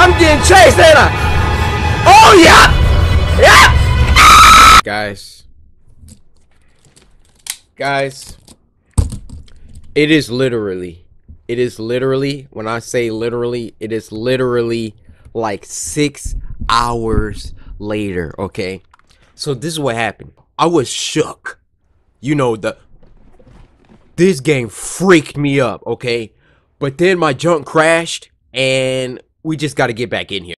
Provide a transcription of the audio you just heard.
I'm getting chased, ain't I? Oh yeah! Yeah! Guys. Guys. It is literally. It is literally, when I say literally, it is literally like six hours later, okay? So this is what happened. I was shook. You know, the this game freaked me up, okay? But then my junk crashed and we just got to get back in here.